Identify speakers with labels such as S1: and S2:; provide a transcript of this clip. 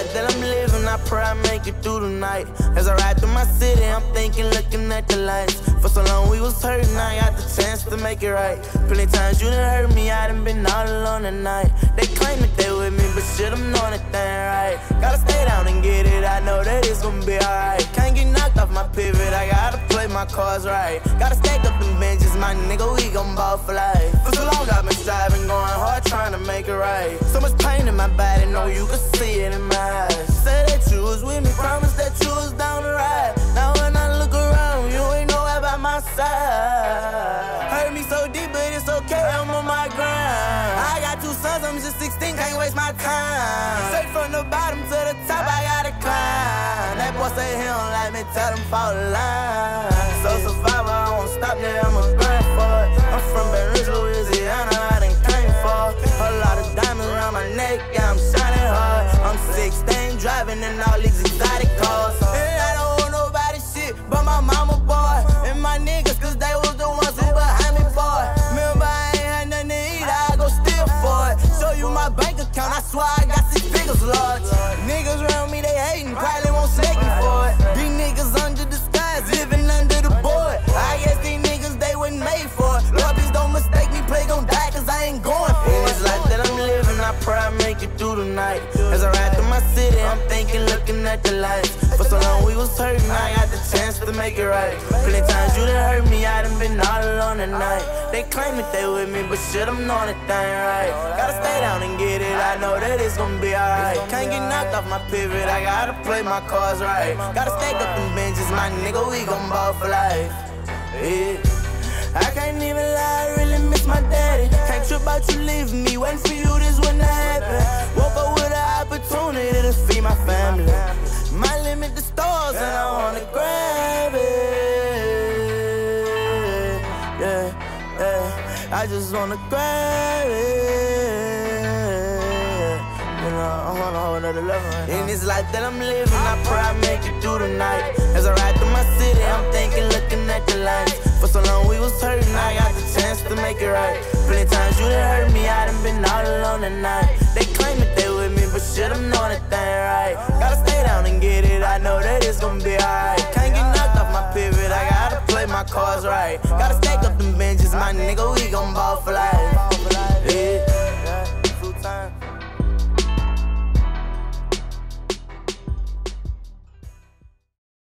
S1: life that I'm living, I pray I make it through the night. As I ride through my city, I'm thinking, looking at the lights. For so long we was hurting, I got the chance to make it right. Plenty times you done hurt me, I done been all alone at night. They claim that they with me, but shit, I'm knowing they ain't right. Gotta stay down and get it, I know that it's gonna be alright. Can't get knocked off my pivot, I gotta play my cards right. Gotta stack up them benches, my nigga, we gon' ball for life. For so long I've been striving, going hard, trying to make it right. So much pain in my body, know you can see it in my eyes. Say that you was with me, promise that you was down the ride. Now when I look around, you ain't nowhere by my side. Hurt me so deep, but it's okay, I'm on my grind. I got two sons, I'm just 16, can't waste my time. Straight from the bottom to the top, I gotta climb. That boy say he don't like me, tell him fall the line. So survivor, I won't stop, yeah, I'ma grind driving in all these exotic cars. And I don't want nobody shit but my mama, boy. And my niggas, cause they was the ones who behind me, boy. Remember, I ain't had nothing to eat, I go steal for it. Show you my bank account, I swear I got six figures large. Niggas around me, they hating, probably won't snake me for it. These niggas under disguise, living under the board. I guess these niggas, they wasn't made for it. Lord, don't mistake me, play gon' die, cause I ain't going for it. This life that I'm living, I pray I make it the night. As I ride through my city, I'm thinking, looking at the lights. For so long we was hurting, I got the chance to make it right. Plenty times you done hurt me, I done been all alone at night. They claim that they with me, but shit, I'm that they ain't right. Gotta stay down and get it, I know that it's gonna be alright. Can't get knocked off my pivot, I gotta play my cards right. Gotta stack up them benches, my nigga, we gon' ball for life. Yeah. I can't even lie, I really miss my daddy. Can't trip about you leaving me, waiting for you, this wouldn't happen. I just wanna grab it. You know, I'm on a whole level right. In this life that I'm living, I pray I make it through the night. As I ride through my city, I'm thinking, looking at the lights. For so long we was hurting, I got the chance to make it right. Plenty times you done hurt me, I done been all alone at night. They claim that they with me, but shit, I'm knowing they ain't right. Gotta stay down and get it, I know that it's gonna be alright. Can't get knocked off my pivot, I gotta play my cards right. Gotta stack up them benches, my nigga,